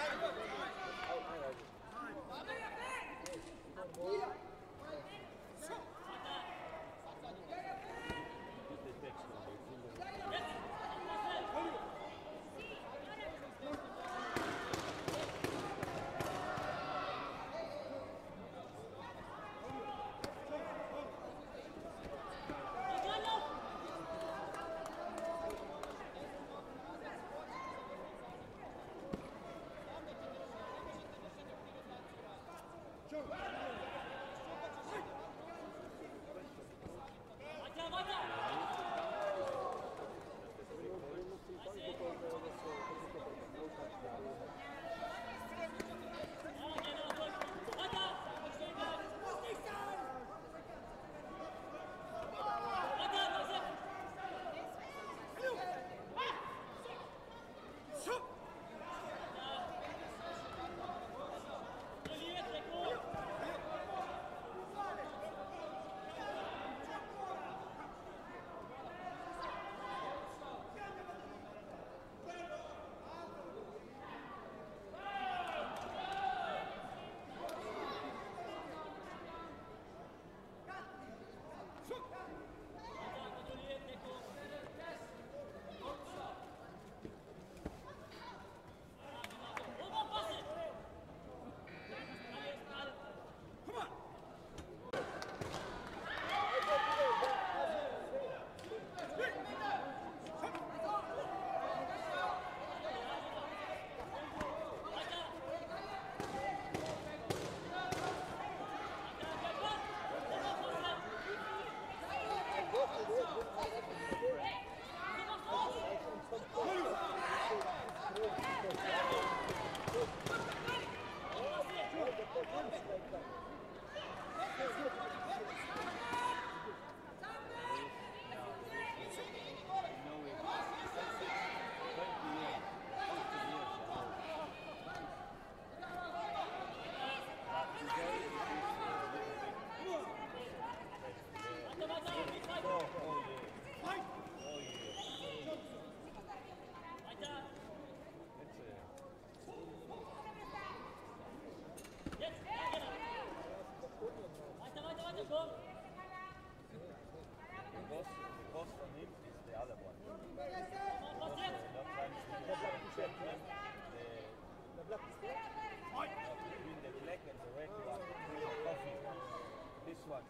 right? Go. Between the black and the red one, coffee. This one.